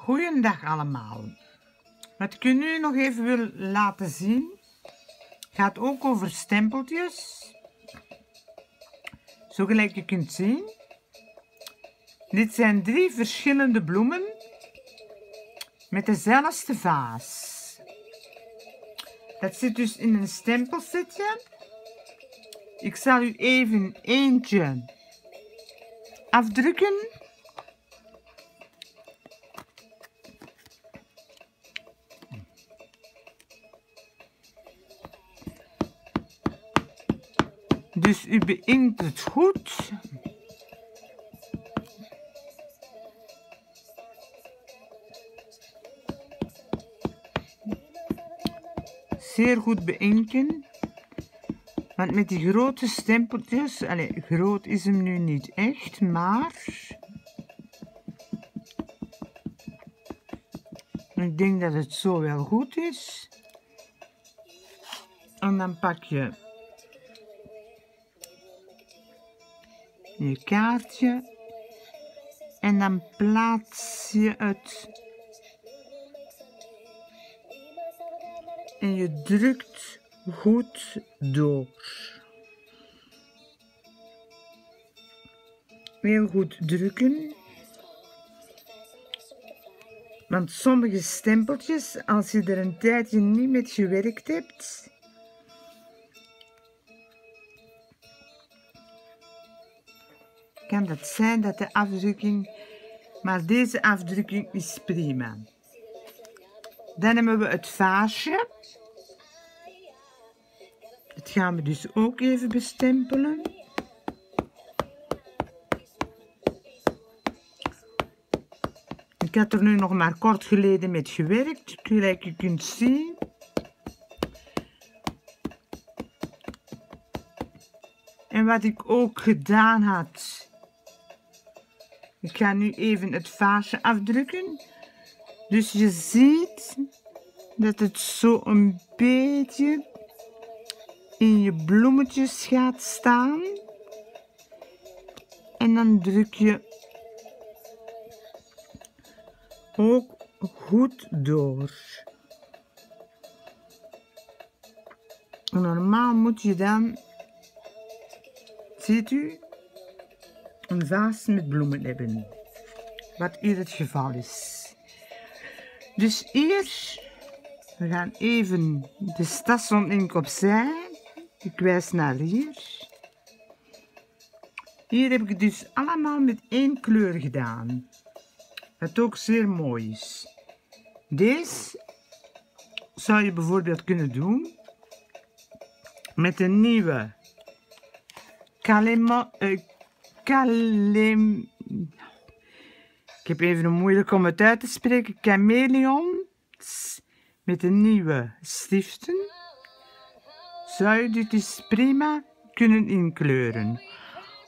Goeiedag allemaal. Wat ik nu nog even wil laten zien, gaat ook over stempeltjes. Zo gelijk je kunt zien. Dit zijn drie verschillende bloemen met dezelfde vaas. Dat zit dus in een stempelsetje. Ik zal u even eentje afdrukken. Dus u beïnkt het goed. Zeer goed beïnken. Want met die grote stempeltjes, allez, groot is hem nu niet echt, maar... Ik denk dat het zo wel goed is. En dan pak je je kaartje en dan plaats je het en je drukt goed door. Heel goed drukken. Want sommige stempeltjes, als je er een tijdje niet mee gewerkt hebt, kan dat zijn dat de afdrukking, maar deze afdrukking is prima. Dan hebben we het vaasje. Dat gaan we dus ook even bestempelen. Ik had er nu nog maar kort geleden met gewerkt, gelijk je kunt zien. En wat ik ook gedaan had, ik ga nu even het vaasje afdrukken. Dus je ziet dat het zo een beetje in je bloemetjes gaat staan. En dan druk je ook goed door. Normaal moet je dan, ziet u, een vaas met bloemen hebben. Wat hier het geval is. Dus hier, we gaan even de station opzij. Ik wijs naar hier. Hier heb ik dus allemaal met één kleur gedaan. Wat ook zeer mooi is. Deze zou je bijvoorbeeld kunnen doen met een nieuwe Kalema, uh, Kalem, ik heb even een moeilijk om het uit te spreken, Chameleon met een nieuwe stiften zou je dit dus prima kunnen inkleuren.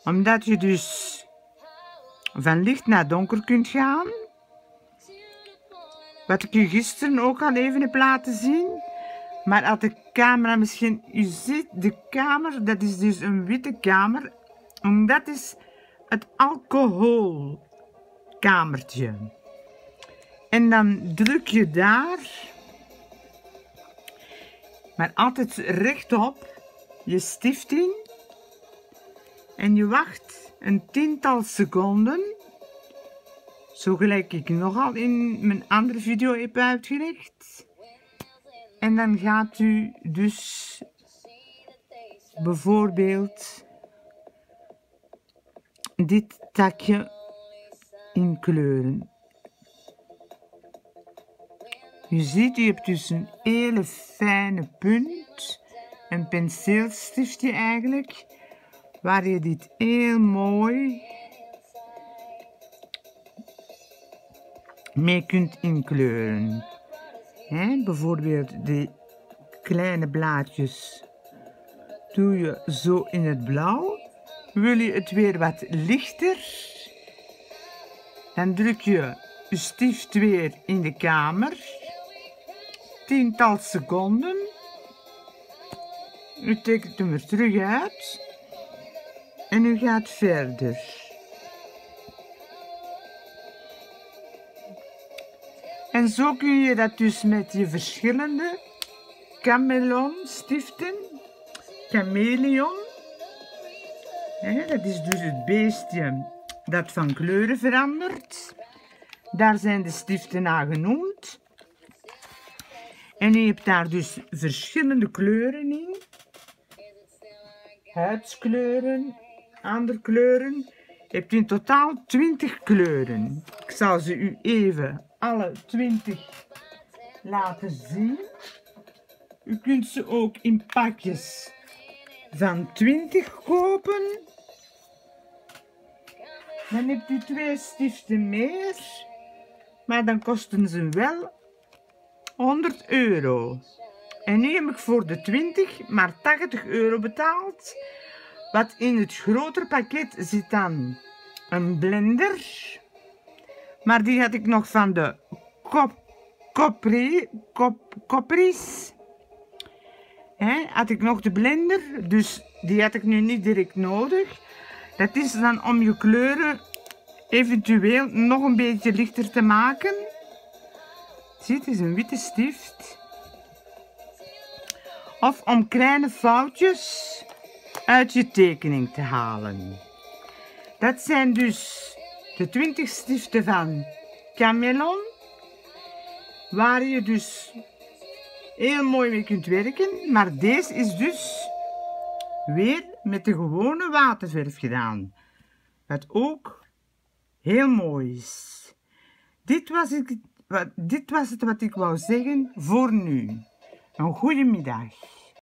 Omdat je dus van licht naar donker kunt gaan. Wat ik je gisteren ook al even heb laten zien. Maar als de camera misschien... U ziet de kamer, dat is dus een witte kamer. En dat is het alcoholkamertje. En dan druk je daar... Maar altijd rechtop je stift in. En je wacht een tiental seconden. Zo gelijk ik nogal in mijn andere video heb uitgelegd. En dan gaat u dus bijvoorbeeld dit takje inkleuren. Je ziet, je hebt dus een hele fijne punt, een penseelstiftje eigenlijk, waar je dit heel mooi mee kunt inkleuren. He, bijvoorbeeld de kleine blaadjes doe je zo in het blauw. Wil je het weer wat lichter, dan druk je stift weer in de kamer tiental seconden. U tekent hem er terug uit. En u gaat verder. En zo kun je dat dus met je verschillende camelon stiften. Chameleon. Dat is dus het beestje dat van kleuren verandert. Daar zijn de stiften naar genoemd. En je hebt daar dus verschillende kleuren in. Huidskleuren, andere kleuren. Je hebt in totaal 20 kleuren. Ik zal ze u even alle 20 laten zien. U kunt ze ook in pakjes van 20 kopen. Dan hebt u twee stiften meer. Maar dan kosten ze wel 100 euro. En nu heb ik voor de 20 maar 80 euro betaald. Wat in het grotere pakket zit dan een blender. Maar die had ik nog van de Cop, Copri, Cop, Copris. He, had ik nog de blender, dus die had ik nu niet direct nodig. Dat is dan om je kleuren eventueel nog een beetje lichter te maken. Zie, het is een witte stift. Of om kleine foutjes uit je tekening te halen. Dat zijn dus de 20 stiften van Camelon, waar je dus heel mooi mee kunt werken. Maar deze is dus weer met de gewone waterverf gedaan. Wat ook heel mooi is. Dit was, het, dit was het wat ik wou zeggen voor nu. Een goede middag.